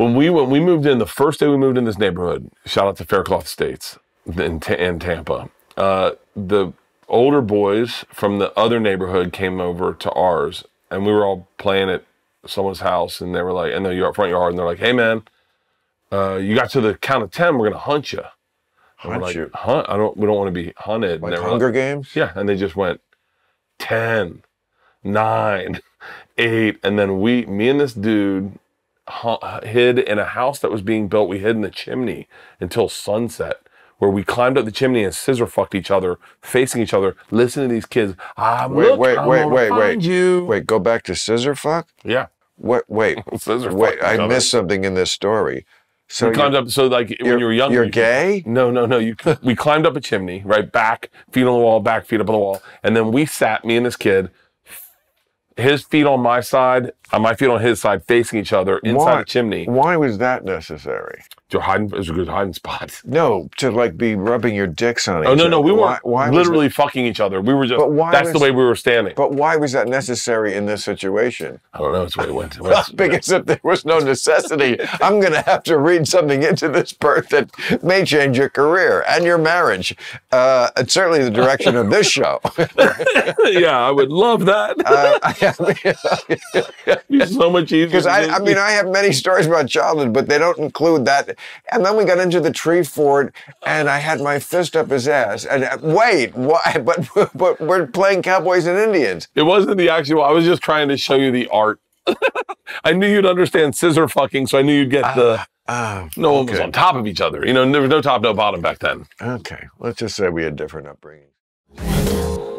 when we when we moved in the first day we moved in this neighborhood. Shout out to Faircloth Estates in Tampa. Uh, the older boys from the other neighborhood came over to ours, and we were all playing at someone's house, and they were like, in the yard, front yard, and they're like, "Hey man, uh, you got to the count of ten, we're gonna hunt you." Hunt like, you? Hunt? I don't. We don't want to be hunted. Like and Hunger Games? yeah, and they just went 10, 9, 8. And then we, me and this dude, hid in a house that was being built. We hid in the chimney until sunset, where we climbed up the chimney and scissor fucked each other, facing each other, listening to these kids. I'm Wait, look, wait, I'm wait, wait, wait. You. Wait, go back to scissor fuck? Yeah. Wait, wait, Scissor wait. I other. missed something in this story. So we climbed up. So, like, when you were younger, you're you gay? No, no, no. You we climbed up a chimney, right? Back, feet on the wall, back, feet up on the wall. And then we sat, me and this kid, his feet on my side, and my feet on his side, facing each other inside Why? the chimney. Why was that necessary? To hiding, it was a good hiding spot. No, to like be rubbing your dicks on Oh each no, other. no, no, we weren't why was literally fucking each other. We were just. But why that's the way we were standing. but why was that necessary in this situation? I don't know. It's the way it went. It Well, went- because if there was no necessity, I'm going to have to read something into this Bert that may change your career and your marriage, uh, and certainly the direction of this show. yeah, I would love that. Uh, I mean, Be so much easier. Because I, I mean, I have many stories about childhood, but they don't include that. And then we got into the tree fort, and I had my fist up his ass. And uh, wait, why? But but we're playing cowboys and Indians. it wasn't the actual. I was just trying to show you the art. I knew you'd understand scissor fucking, so I knew you'd get the. Oh, No one was on top of each other. You know, there was no top, no bottom back then. Okay, let's just say we had different upbringings.